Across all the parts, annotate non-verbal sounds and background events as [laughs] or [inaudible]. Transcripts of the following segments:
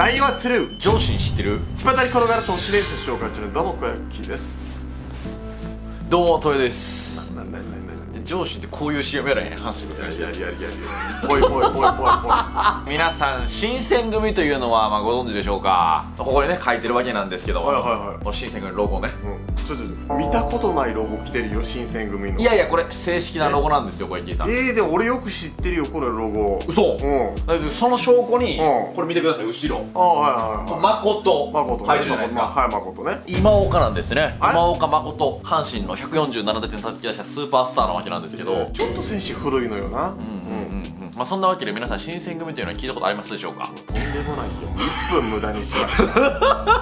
LINE は TRUE 上司知ってる。巷に転がる都市伝説紹介中のどうも小焼です。どうもトヨです。ななななな上司ってこういう CM やらへん話してください。やりやりやりやりぽいぽいぽいぽいぽい皆さん新選組というのはまあご存知でしょうかここにね書いてるわけなんですけどはい。はいはい新選組のロゴねうんちょ見たことないロゴ着てるよ新選組の。いやいやこれ正式なロゴなんですよ小池さん。えー、でも俺よく知ってるよこのロゴ。嘘。うん。その証拠にうん。これ見てください後ろ。あはいはいはい誠。誠書いてるじゃないですか。まあはい誠ね。今岡なんですね。今岡誠。阪神の147打点叩き出したスーパースターなわけなんですけど。ちょっと選手古いのよな。うんまあそんなわけで皆さん新選組というのは聞いたことありますでしょうか？とんでもないよ。1分無駄にしまし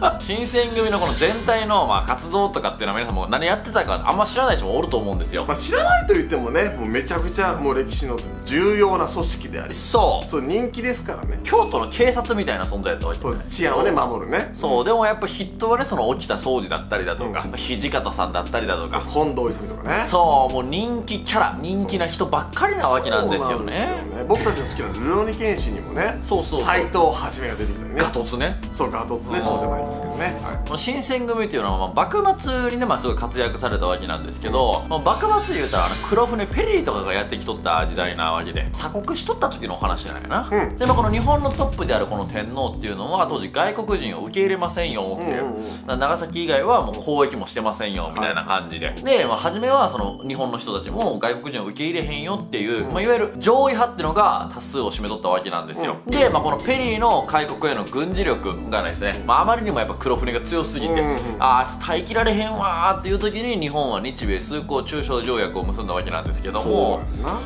た。[laughs] 新選組のこの全体のまあ活動とかっていうのは皆さんも何やってたかあんま知らない人もおると思うんですよまあ知らないと言ってもねもうめちゃくちゃもう歴史の重要な組織であり。そうそう人気ですからね京都の警察みたいな存在だったわけそう治安をね守るね。そうでもやっぱ筆頭はねその起きた掃除だったりだとか、土方さんだったりだとか。近藤勇とかね。そうもう人気キャラ人気な人ばっかりなわけなんですよよねね。僕たちの好きなルロニケンシにもねそうそうそう。斎藤はじめが出てきたりね。ガトツね。そうガトツね。そうじゃないんですけどね。はい。この新選組っていうのは、まあ、幕末にね、まあ、すごい活躍されたわけなんですけど、まあ、幕末言うたらあの黒船ペリーとかがやってきとった時代なわけで鎖国しとった時のお話じゃないな、うん。で、まあ、この日本のトップであるこの天皇っていうのは当時外国人を受け入れませんよっていう,、うんうんうん。長崎以外はもう交易もしてませんよみたいな感じで、で、まあ、初めはその日本の人たちも外国人を受け入れへんよっていう、まあ、いわゆる上位派っていうのが多数を占めとったわけなんですよ、で、まあ、このペリーの開国への軍事力がですね、まあ、あまりにもやっぱ黒船が強すぎて、うんうんああ耐えきられへんわーっていう時に日本は日米崇高中小条約を結んだわけなんですけども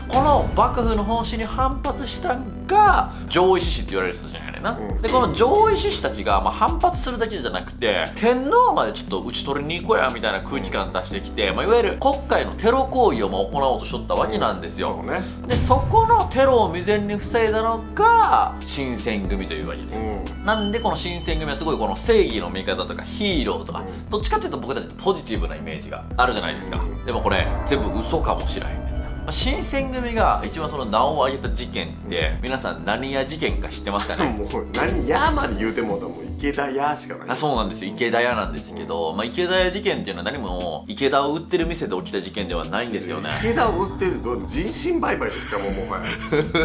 この幕府の方針に反発したんが上位志士って言われる人たちねんな、うん。でこの上位志士たちがまあ反発するだけじゃなくて天皇までちょっと討ち取りに行こうやみたいな空気感出してきて、まあ、いわゆる国会のテロ行為をまあ行おうとしとったわけなんですよ、そうね。でそこのテロを未然に防いだのが新選組というわけ。で、うん。なんでこの新選組はすごいこの正義の味方とかヒーローとか、うん。どっちかっていうと僕たちポジティブなイメージがあるじゃないですか、うん。でもこれ全部嘘かもしれへんねん。なまあ新選組が一番その名を上げた事件って皆さん何や事件か知ってますかね？[laughs] もう何やまで言うてもうもう池田屋しかない。あそうなんですよ。池田屋なんですけど、まあ、池田屋事件っていうのは何も池田を売ってる店で起きた事件ではないんですよね。池田を売ってるどう人身売買ですかもうもはや。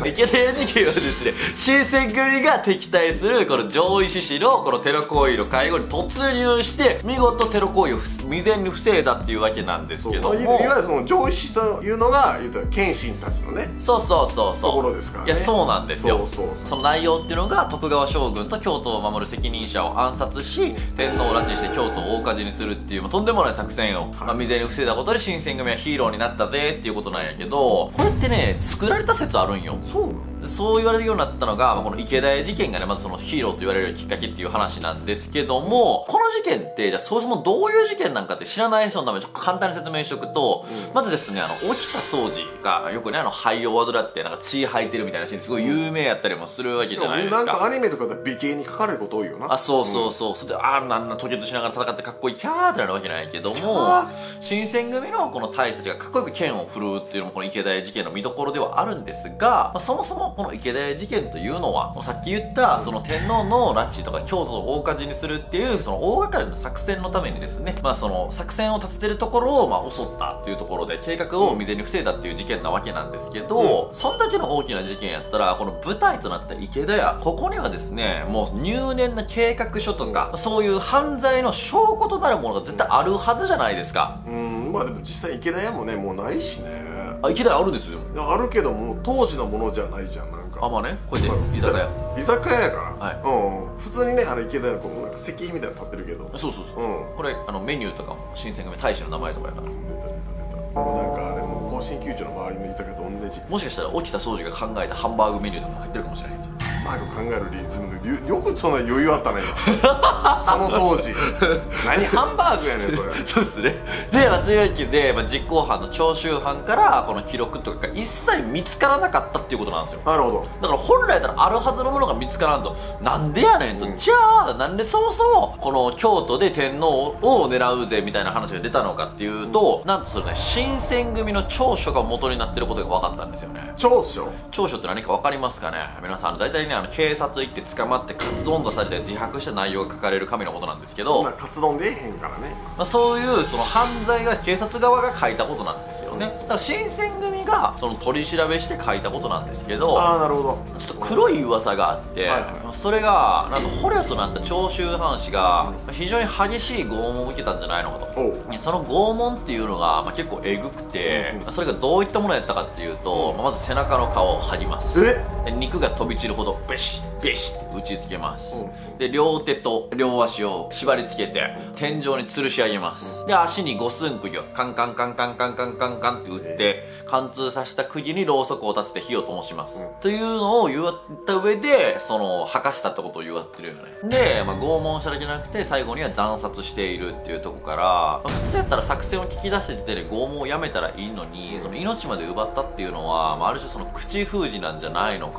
[laughs] 池田屋事件はですね新選組が敵対するこの上位志士のこのテロ行為の会合に突入して見事テロ行為をふ未然に防いだっていうわけなんですそうけども。いわゆるその上司というのが言うたら謙信たちのね。そうそうそうそう。ところですからね。いやそうなんですよ。そうそうそう。その内容っていうのが徳川将軍と京都を守る責任者を暗殺し天皇を拉致して京都を大火事にするっていう、まあ、とんでもない作戦を、まあ、未然に防いだことで新選組はヒーローになったぜっていうことなんやけどこれってね作られた説あるんよ。そうなの？でそう言われるようになったのが、まあこの池田屋事件がねまずそのヒーローと言われるきっかけっていう話なんですけどもこの事件ってじゃあそもそもどういう事件なんかって知らない人のためにちょっと簡単に説明しておくと、まずですねあの沖田総司がよくねあの肺を患ってなんか血吐いてるみたいなシーンすごい有名やったりもするわけじゃないですなんかアか。ニメとかで美形に書かれること多いよな。あそうそうそう、それでああんな吐血しながら戦ってかっこいいキャーってなるわけないけども新選組のこの大使たちがかっこよく剣を振るうっていうのもこの池田屋事件の見どころではあるんですが、まあ、そもそもこの池田屋事件というのはさっき言ったその天皇の拉致とか京都を大火事にするっていうその大掛かりの作戦のためにですね、まあ、その作戦を立ててるところをまあ襲ったっていうところで計画を未然に防いだっていう事件なわけなんですけど、そんだけの大きな事件やったらこの舞台となった池田屋ここにはですねもう入念な計画書とかそういう犯罪の証拠となるものが絶対あるはずじゃないですか。うんまあでも実際池田屋もねもうないしねあ池田屋あるんですよ。あるけどもう当時のものじゃないじゃんなんか。あまあね。これで居酒屋。居酒屋やから、はい。うん。普通にねあの池田屋のこうなんか石碑みたいなの立ってるけど。そうそうそう。うん。これあのメニューとかも新選組大使の名前とかやから。出た出た出た。もうなんかあれもう甲子園球場の周りの居酒屋と同じ。もしかしたら沖田総司が考えたハンバーグメニューとかも入ってるかもしれないマーク考える理由よよくそんな余裕あったね今。[laughs] その当時。何ハンバーグやねんそれ。[laughs] そうですね。で、まあ、というわけで、まあ、実行犯の徴収犯からこの記録とかが一切見つからなかったっていうことなんですよ。なるほど。だから本来ならあるはずのものが見つからんとなんでやねんと、じゃあなんでそもそもこの京都で天皇を狙うぜみたいな話が出たのかっていうと、なんとそれね新選組の長所が元になってることが分かったんですよね。長所長所って何か分かりますかね？皆さん大体ねあの警察行って捕まってカツ丼とされて自白した内容が書かれる紙のことなんですけど、まそんなカツ丼出えへんからね。あ、そういうその犯罪が警察側が書いたことなんですよね。だから新選組がその取り調べして書いたことなんですけどああなるほど。ちょっと黒い噂があって、はいはい。それがなんと捕虜となった長州藩士が非常に激しい拷問を受けたんじゃないのかと。その拷問っていうのが、まあ、結構えぐくて、うんそれがどういったものやったかっていうと、まあまず背中の皮を剥ぎます。え？で肉が飛び散るほどベシッベシッって打ちつけます、うん。で両手と両足を縛り付けて天井に吊るし上げます。で足に五寸釘をカンカンカンカンカンカンカンカンって打って貫通させた釘にろうそくを立てて火を灯します、うん。というのを言った上でその吐かしたってことを言わってるよね。で、まあ、拷問しただけじゃなくて最後には惨殺しているっていうとこから、まあ普通やったら作戦を聞き出した時点で拷問をやめたらいいのにその命まで奪ったっていうのは、まあ、ある種その口封じなんじゃないのか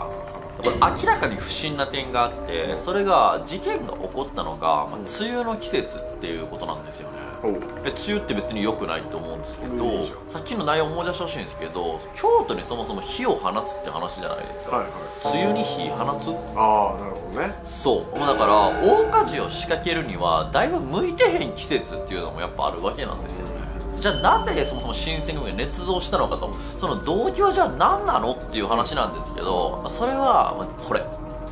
これ明らかに不審な点があってそれが事件が起こったのが、まあ、梅雨の季節っていうことなんですよね。梅雨って別に良くないと思うんですけどさっきの内容を思い出してほしいんですけど京都にそもそも火を放つって話じゃないですか、はいはい。梅雨に火放つああなるほどね。そうだから大火事を仕掛けるにはだいぶ向いてへん季節っていうのもやっぱあるわけなんですよねじゃあなぜそもそも新選組が捏造したのかとその動機はじゃあ何なのっていう話なんですけどそれはまあこれ。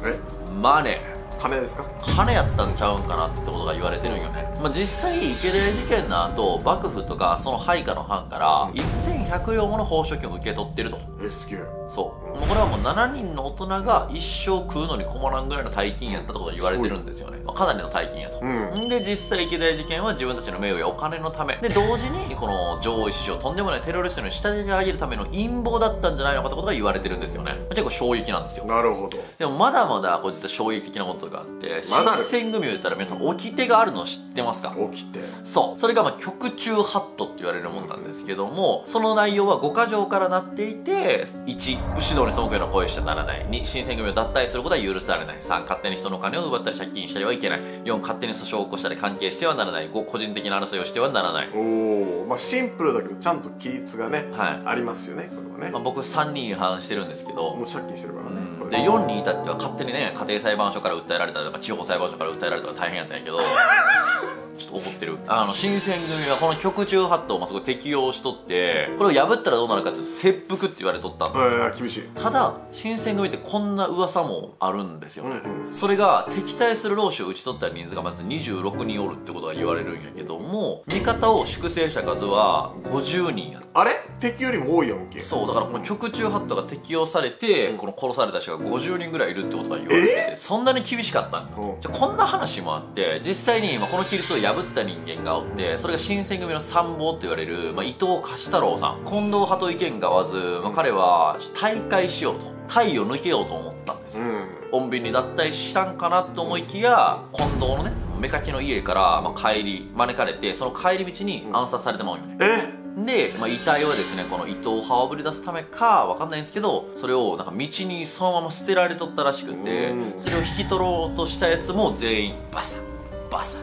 え？マネ。ー金ですか？金やったんちゃうんかなってことが言われてるんよね、まあ、実際池田屋事件の後幕府とかその配下の藩から1100両もの報奨金を受け取ってると。えすげえそう。もうこれはもう7人の大人が一生食うのに困らんぐらいの大金やったってことが言われてるんですよね、まあ、かなりの大金やと、うん。で実際池田屋事件は自分たちの名誉やお金のため。で同時にこの上位師匠とんでもないテロリストに仕立て上げるための陰謀だったんじゃないのかってことが言われてるんですよね。結構衝撃なんですよ。なるほど。でもまだまだこれ実は衝撃的なことがあって新選組を言ったら皆さん掟があるの知ってますか？起きて。そう。それがまあ曲中ハットって言われるもんなんですけどもその内容は5箇条からなっていて1武士道に背くような声しちゃならない。2新選組を脱退することは許されない。3勝手に人の金を奪ったり借金したりはいけない。4勝手に訴訟を起こしたり関係してはならない。5個人的な争いをしてはならない、おおまあシンプルだけどちゃんと規律がね、はい。ありますよねこれはね。まあ、僕3人違反してるんですけど。もう借金してるからね、で4に至っては勝手にね家庭裁判所から訴えられたりとか地方裁判所から訴えられたりとか大変やったんやけど [laughs] ちょっと怒ってる。あの新選組はこの局中ハットをまあすごい適用しとってこれを破ったらどうなるかっていうと切腹って言われとったんだえー、厳しい。ただ新選組ってこんな噂もあるんですよね、うん。それが敵対する老子を討ち取った人数がまず26人おるってことが言われるんやけども味方を粛清した数は50人やあれ？敵よりも多いやんけ。そうだからこの局中ハットが適用されて、この殺された人が50人ぐらいいるってことが言われててそんなに厳しかったんだと。うん。じゃあこんな話もあって実際に今この規律を破った人間がおってそれが新選組の参謀って言われる、まあ、伊藤貸太郎さん。近藤派と意見が合わず、まあ、彼は大会しようと隊を抜けようと思ったんですよ。うん。穏便に脱退したんかなと思いきや近藤のね目かきの家から、まあ、帰り招かれてその帰り道に暗殺されてまうんよね、え？で、まあ、遺体はですねこの伊藤派をあぶり出すためかわかんないんですけどそれをなんか道にそのまま捨てられとったらしくてうん。それを引き取ろうとしたやつも全員バサッバサッ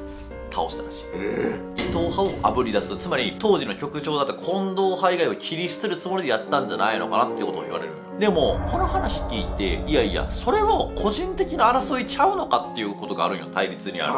倒したらしい。え伊藤派をあぶり出す。つまり当時の局長だった近藤派以外を切り捨てるつもりでやったんじゃないのかなってことを言われる。でもこの話聞いていやいやそれも個人的な争いちゃうのかっていうことがあるんよ。対立にある。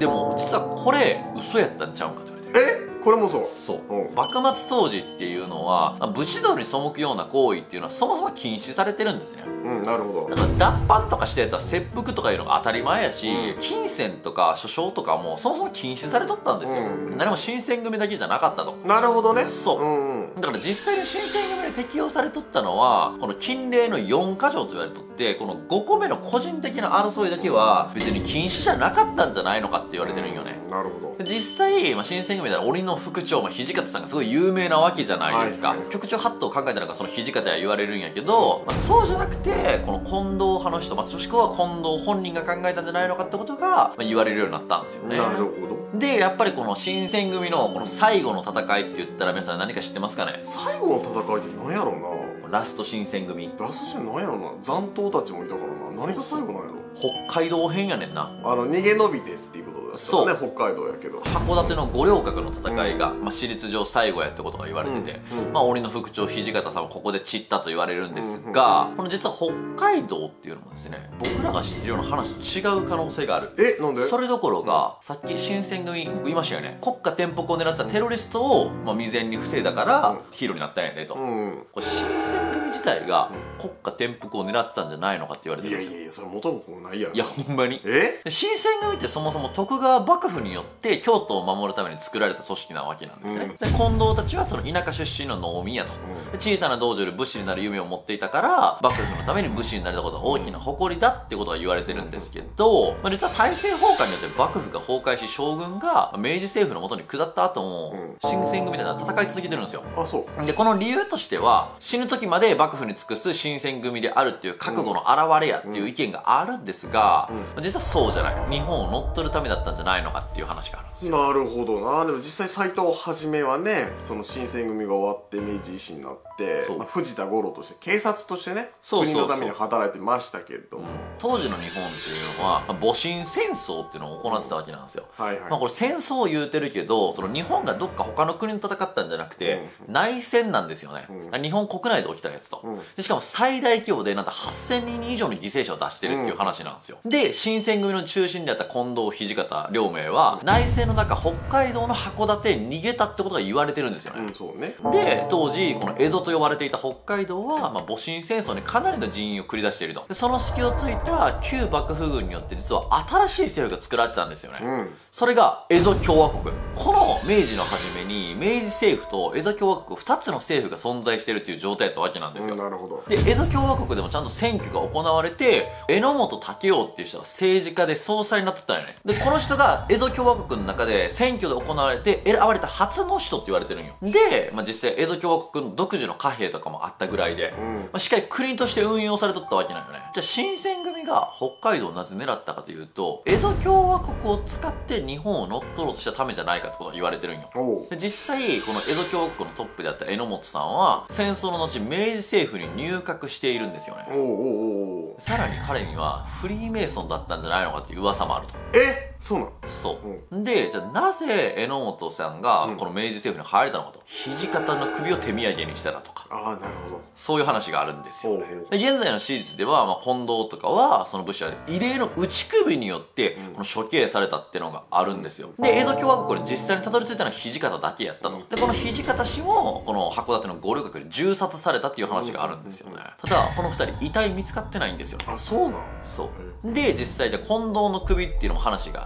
でも実はこれ嘘やったんちゃうんかって言われてるえこれもそう？そう。うん。幕末当時っていうのはまあ武士道に背くような行為っていうのはそもそも禁止されてるんですね。うんなるほど。だから脱藩とかしたやつは切腹とかいうのが当たり前やし、うん。金銭とか訴訟とかもそもそも禁止されとったんですよ、うん。何も新選組だけじゃなかったと。なるほどね。そう。うんうんだから実際に新選組に適用されとったのはこの禁令の4箇条と言われとってこの5個目の個人的な争いだけは別に禁止じゃなかったんじゃないのかって言われてるんよね。なるほど。実際、まあ、新選組なら鬼の副長、まあ、土方さんがすごい有名なわけじゃないですか、はいはい局長ハットを考えたのがその土方や言われるんやけど、まあ、そうじゃなくてこの近藤派の人、まあ、もしくは近藤本人が考えたんじゃないのかってことが、まあ、言われるようになったんですよね。なるほど。でやっぱりこの新選組のこの最後の戦いって言ったら皆さん何か知ってますか？ね。最後の戦いって何やろうな。ラスト新選組。ラストシーン何やろうな。残党たちもいたからな。何が最後なんやろ北海道編やねんな。あの逃げ延びてっていうことったらね北海道やけど。函館の五稜郭の戦いが、まあ、史実上最後やってことが言われてて、まあ、鬼の副長土方さんはここで散ったと言われるんですが、この実は北海道っていうのもですね僕らが知ってるような話と違う可能性がある。えなんで？それどころがさっき新選組僕言いましたよね。国家転覆を狙ってたテロリストを、まあ、未然に防いだから、うん。ヒーローになったんやでと、うん。これ新選組自体が国家転覆を狙ってたんじゃないのかって言われているんですよ。やいやいやそれ元も子もないやろ。いやほんまに。え？新選組ってそもそも徳川幕府によって京都を守るために作られた組織なわけなんですね、うん。で近藤たちはその田舎出身の農民やと、で小さな道場で武士になる夢を持っていたから幕府のために武士になれたことが大きな誇りだってことが言われてるんですけど、まあ、実は大政奉還によって幕府が崩壊し将軍が明治政府のもとに下った後も、うん。新選組では戦い続けてるんですよ。あそう。でこの理由としては死ぬ時まで幕府に尽くす新選組であるっていう覚悟の表れやっていう意見があるんですが、実はそうじゃない。日本を乗っ取るためだったんじゃないのかっていう話があるんですよ。なるほどな。でも実際斎藤はじめはねその新選組が終わって明治維新になってまあ、藤田五郎として警察としてね国のために働いてましたけれども、当時の日本っていうのは、まあ戊辰戦争っていうのを行ってたわけなんですよ、はいはい、まあ、これ戦争を言うてるけどその日本がどっか他の国と戦ったんじゃなくて、内戦なんですよね、日本国内で起きたやつと、うん。でしかも最大規模でなんと8000人以上の犠牲者を出してるっていう話なんですよ、で新選組の中心であった近藤土方両名は内戦の中北海道の函館に逃げたってことが言われてるんですよね、うんそうね。で当時この蝦夷と呼ばれていた北海道は、まあ、戊辰戦争にかなりの人員を繰り出していると。でその隙をついた旧幕府軍によって実は新しい政府が作られてたんですよね、うん。それが蝦夷共和国。この明治の初めに明治政府と蝦夷共和国2つの政府が存在しているっていう状態だったわけなんですよ、うんなるほど。で蝦夷共和国でもちゃんと選挙が行われて榎本武雄っていう人が政治家で総裁になってたよね。でこの人が蝦夷共和国の中で選挙で行われて選ばれた初の人って言われてるんよ。で、まあ、実際蝦夷共和国の独自の貨幣とかもあったぐらいで、うん。まあ、しっかり国として運用されとったわけなんよね。じゃあ新選組が北海道をなぜ狙ったかというと蝦夷共和国を使って日本を乗っ取ろうとしたためじゃないかってことが言われてるんよ。で実際この江戸共和国のトップであった榎本さんは戦争の後明治政府に入閣しているんですよね。さらに彼にはフリーメイソンだったんじゃないのかっていう噂もあると。え？そうなんそう、でじゃあなぜ榎本さんがこの明治政府に入れたのかと。土方の首を手土産にしたらとか。ああなるほど。そういう話があるんですよ。ほうほう。で現在の史実では、まあ、近藤とかはその武士は異例の打ち首によってこの処刑されたっていうのがあるんですよ。で蝦夷共和国に実際にたどり着いたのは土方だけやったと。でこの土方氏もこの函館の五稜郭で銃殺されたっていう話があるんですよね。ただこの二人遺体見つかってないんですよ。あそうなんそう。で実際じゃあ近藤の首っていうのも話が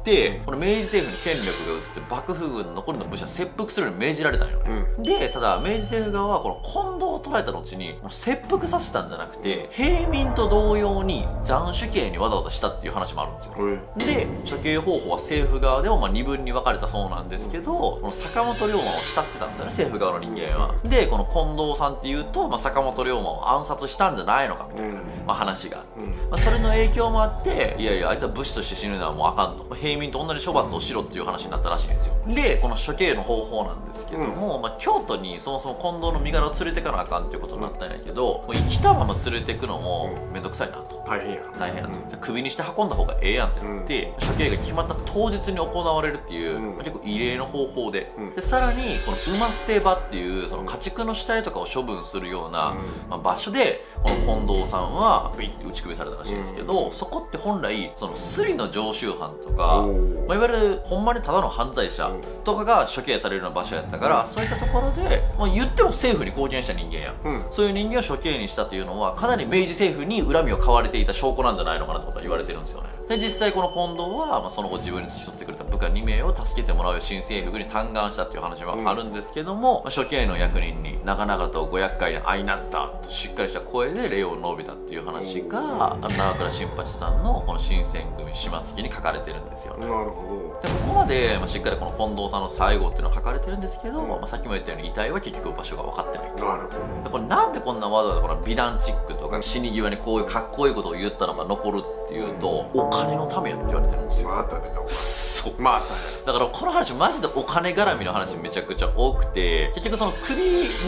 ってこの明治政府に権力が移って幕府軍の残りの武士は切腹するように命じられたんよね、でただ明治政府側はこの近藤を捕らえた後に切腹させたんじゃなくて平民と同様に斬首刑にわざわざしたっていう話もあるんですよ。えで処刑方法は政府側でもまあ2分に分かれたそうなんですけどこの坂本龍馬を慕ってたんですよね政府側の人間は。でこの近藤さんっていうと、まあ、坂本龍馬を暗殺したんじゃないのかみたいな、うん。まあ、話があって、うん。まあ、それの影響もあっていやいやあいつは武士として死ぬのはもうあかんと。まあ平民と同じ処罰をしろっていう話になったらしいんですよ。でこの処刑の方法なんですけども、まあ、京都にそもそも近藤の身柄を連れてかなあかんっていうことになったんやけどもう生きたまま連れてくのも面倒くさいなと。大変や大変やと、で首にして運んだ方がええやんってなって、処刑が決まった当日に行われるっていう、うん。まあ結構異例の方法で,、うん。でさらにこの馬捨て場っていうその家畜の死体とかを処分するような、うん。まあ、場所でこの近藤さんはビッて打ち首されたらしいんですけど、そこって本来そのスリの常習犯とか、まあ、いわゆるほんまにただの犯罪者とかが処刑されるような場所やったから、そういったところで、まあ、言っても政府に貢献した人間や、うん。そういう人間を処刑にしたというのはかなり明治政府に恨みを買われていた証拠なんじゃないのかなってことは言われてるんですよねで実際この近藤は、まあ、その後自分に付き添ってくれた部下2名を助けてもらう新政府に嘆願したっていう話はあるんですけども、まあ処刑の役人に長々とご厄介な愛なったとしっかりした声で礼を述べたっていう話が長倉新八さんのこの新選組始末記に書かれてるんですよね。なるほでここまで、まあ、しっかりこの近藤さんの最後っていうのは書かれてるんですけど、まあ、さっきも言ったように遺体は結局場所が分かってないどなるほでこれなんでこんなわざわざこの美談チックとか死に際にこういうかっこいいことを言ったのが残るっていうとお金のためやって言われてるんですよ。どまた出たそう。まただからこの話マジでお金絡みの話めちゃくちゃ多くて結局その首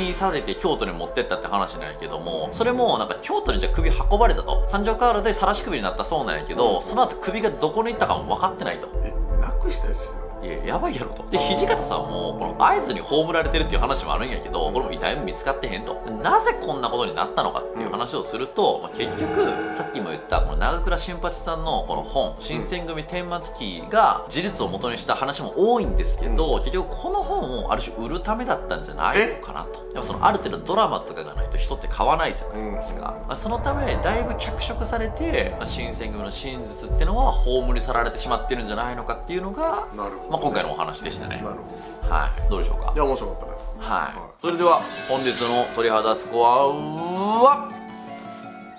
にされて京都に持ってったって話なんやけどもそれもなんか京都にじゃあ首運ばれたと。三条河原で晒し首になったそうなんやけどその後首がどこに行ったかも分かってないと。えなくしたりしていややばいやろと。で土方さんもこの合図に葬られてるっていう話もあるんやけどこれも遺体も見つかってへんと。なぜこんなことになったのかっていう話をすると、まあ、結局さっきも言ったこの長倉新八さんのこの本「新選組天末記」が事実を元にした話も多いんですけど、結局この本をある種売るためだったんじゃないのかなと。でもそのある程度ドラマとかがないと人って買わないじゃないですか、まあ、そのためだいぶ脚色されて、まあ、新選組の真実ってのは葬り去られてしまってるんじゃないのかっていうのがなるほど。ねまあ、今回のお話でしたね。なるほはい。どうでしょうか？どいや面白かったです。はい、それでは本日の鳥肌スコアは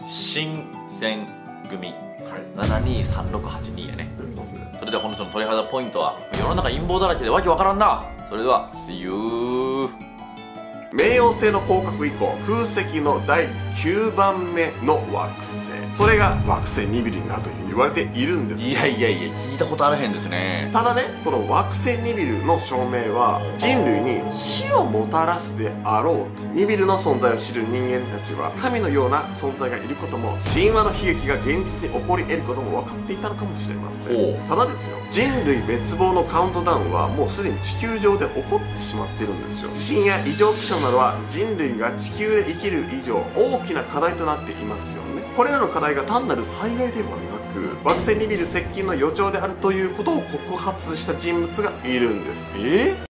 新選組。はい。723682やね。それでは本日の鳥肌ポイントは世の中陰謀だらけでわけわからんな。それでは See you 冥王星の降格以降空石の第9番目の惑星。それが惑星ニビルになるというふうに言われているんです。いやいやいや聞いたことあらへんですね。ただねこの惑星ニビルの証明は人類に死をもたらすであろうとニビルの存在を知る人間たちは神のような存在がいることも神話の悲劇が現実に起こり得ることも分かっていたのかもしれません。ただですよ人類滅亡のカウントダウンはもうすでに地球上で起こってしまってるんですよ。地震や異常気象などは人類が地球で生きる以上大きな課題となっていますよね。これらの課題が単なる災害ではなく惑星に見る接近の予兆であるということを告発した人物がいるんです。え